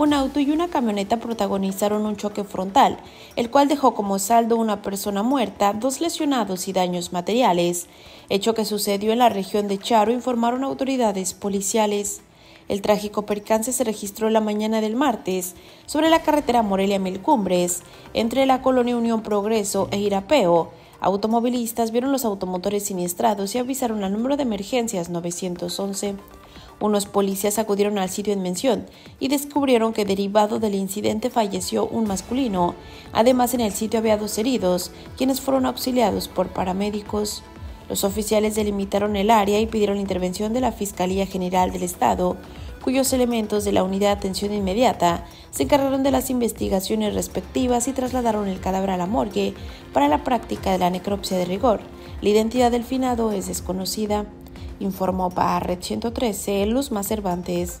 un auto y una camioneta protagonizaron un choque frontal, el cual dejó como saldo una persona muerta, dos lesionados y daños materiales, hecho que sucedió en la región de Charo, informaron autoridades policiales. El trágico percance se registró la mañana del martes sobre la carretera Morelia-Mil Cumbres, entre la colonia Unión Progreso e Irapeo. Automovilistas vieron los automotores siniestrados y avisaron al número de emergencias 911. Unos policías acudieron al sitio en mención y descubrieron que derivado del incidente falleció un masculino. Además, en el sitio había dos heridos, quienes fueron auxiliados por paramédicos. Los oficiales delimitaron el área y pidieron la intervención de la Fiscalía General del Estado, cuyos elementos de la Unidad de Atención Inmediata se encargaron de las investigaciones respectivas y trasladaron el cadáver a la morgue para la práctica de la necropsia de rigor. La identidad del finado es desconocida informó para Red 113 Luz Más Cervantes.